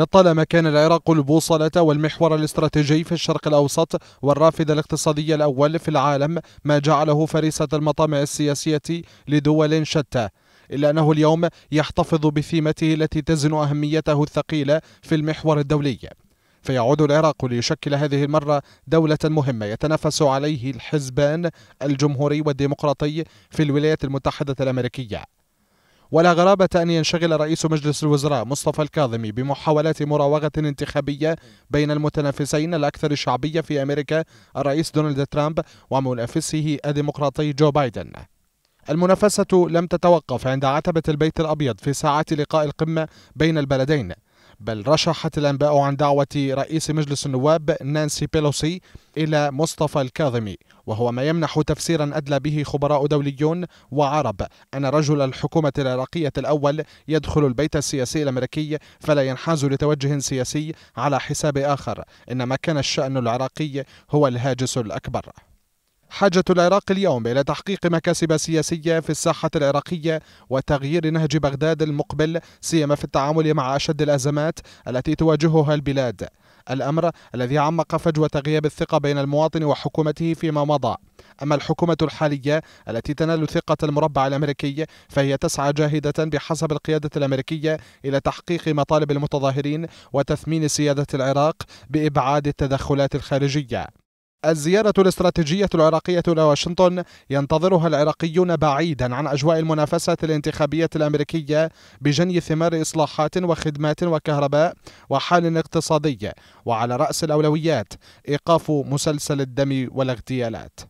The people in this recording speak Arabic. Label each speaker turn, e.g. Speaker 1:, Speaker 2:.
Speaker 1: لطالما كان العراق البوصلة والمحور الاستراتيجي في الشرق الأوسط والرافد الاقتصادي الأول في العالم ما جعله فريسة المطامع السياسية لدول شتى. إلا أنه اليوم يحتفظ بثيمته التي تزن أهميته الثقيلة في المحور الدولي. فيعود العراق ليشكل هذه المرة دولة مهمة يتنافس عليه الحزبان الجمهوري والديمقراطي في الولايات المتحدة الأمريكية. ولا غرابة أن ينشغل رئيس مجلس الوزراء مصطفى الكاظمي بمحاولات مراوغة انتخابية بين المتنافسين الأكثر شعبية في أمريكا الرئيس دونالد ترامب ومنافسه الديمقراطي جو بايدن. المنافسة لم تتوقف عند عتبة البيت الأبيض في ساعات لقاء القمة بين البلدين. بل رشحت الأنباء عن دعوة رئيس مجلس النواب نانسي بيلوسي إلى مصطفى الكاظمي وهو ما يمنح تفسيرا أدلى به خبراء دوليون وعرب أن رجل الحكومة العراقية الأول يدخل البيت السياسي الأمريكي فلا ينحاز لتوجه سياسي على حساب آخر إنما كان الشأن العراقي هو الهاجس الأكبر. حاجة العراق اليوم إلى تحقيق مكاسب سياسية في الساحة العراقية وتغيير نهج بغداد المقبل سيما في التعامل مع أشد الأزمات التي تواجهها البلاد. الأمر الذي عمق فجوة غياب الثقة بين المواطن وحكومته فيما مضى. أما الحكومة الحالية التي تنال ثقة المربع الأمريكي فهي تسعى جاهدة بحسب القيادة الأمريكية إلى تحقيق مطالب المتظاهرين وتثمين سيادة العراق بإبعاد التدخلات الخارجية. الزيارة الاستراتيجية العراقية إلى واشنطن ينتظرها العراقيون بعيدا عن أجواء المنافسة الانتخابية الأمريكية بجني ثمار إصلاحات وخدمات وكهرباء وحال اقتصادي وعلى رأس الأولويات إيقاف مسلسل الدم والاغتيالات.